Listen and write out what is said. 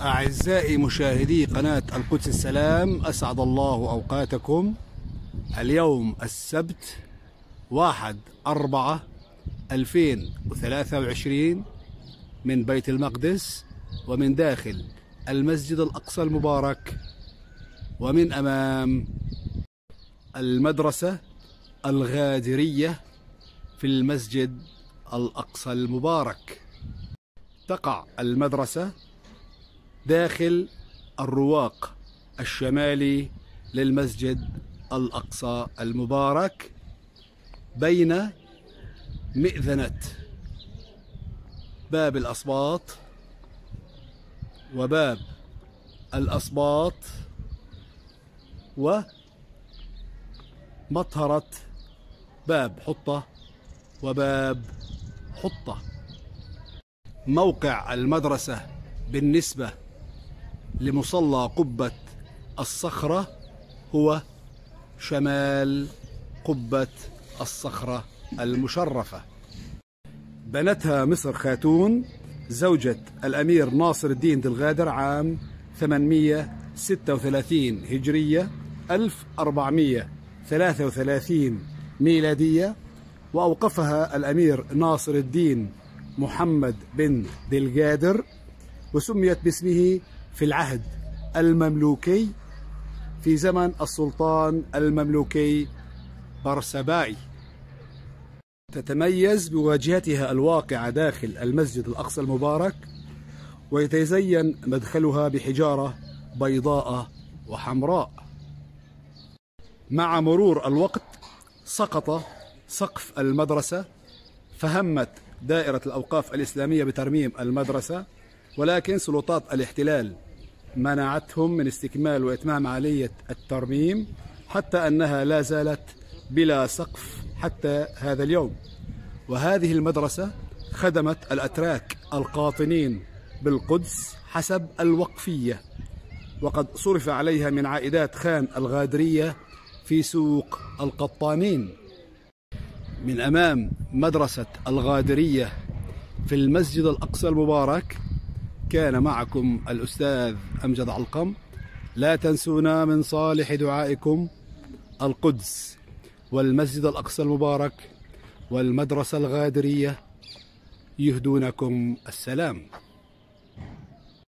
أعزائي مشاهدي قناة القدس السلام أسعد الله أوقاتكم. اليوم السبت واحد أربعة ألفين وثلاثة وعشرين من بيت المقدس ومن داخل المسجد الأقصى المبارك ومن أمام المدرسة الغادرية في المسجد الأقصى المبارك. تقع المدرسة داخل الرواق الشمالي للمسجد الأقصى المبارك بين مئذنة باب الأصباط وباب الأصباط ومطهرة باب حطة وباب حطة. موقع المدرسة بالنسبة لمصلى قبة الصخرة هو شمال قبة الصخرة المشرفة. بنتها مصر خاتون زوجة الأمير ناصر الدين دلغادر عام 836 هجرية 1433 ميلادية وأوقفها الأمير ناصر الدين محمد بن دلقادر وسميت باسمه في العهد المملوكي في زمن السلطان المملوكي برسبائي تتميز بواجهتها الواقعة داخل المسجد الأقصى المبارك ويتزين مدخلها بحجارة بيضاء وحمراء. مع مرور الوقت سقط سقف المدرسة فهمت دائرة الأوقاف الإسلامية بترميم المدرسة ولكن سلطات الاحتلال منعتهم من استكمال وإتمام عملية الترميم حتى أنها لا زالت بلا سقف حتى هذا اليوم. وهذه المدرسة خدمت الأتراك القاطنين بالقدس حسب الوقفية وقد صرف عليها من عائدات خان الغادرية في سوق القطانين. من أمام مدرسة الغادرية في المسجد الأقصى المبارك كان معكم الأستاذ أمجد علقم. لا تنسونا من صالح دعائكم القدس والمسجد الأقصى المبارك والمدرسة الغادرية. يهدونكم السلام.